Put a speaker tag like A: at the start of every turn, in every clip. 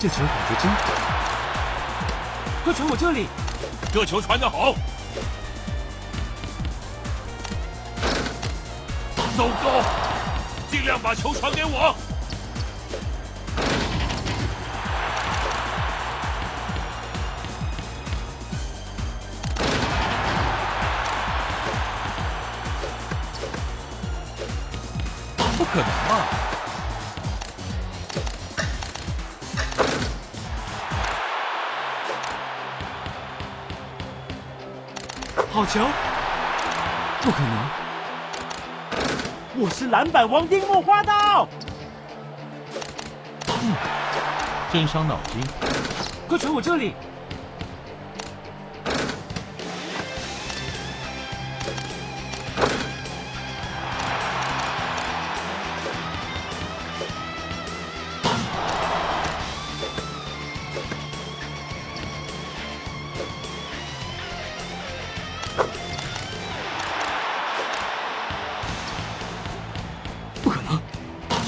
A: 这球感觉真好。快传我这里！
B: 这球传得好，糟糕，尽量把球传给我。不可能吧？
A: 好球！不可能！
C: 我是篮板王樱木花道。
B: 真伤脑筋。
A: 快传我这里！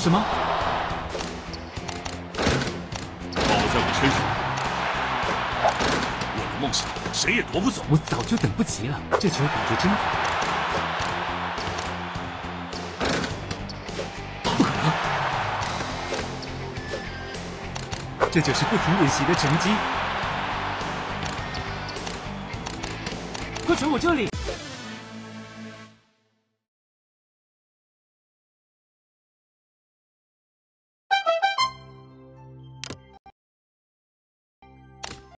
A: 什么？
B: 包在我身上，我的梦想谁也夺不走。
A: 我早就等不及了，这球感觉真好。不可能！这就是不停练习的成绩。快传我这里！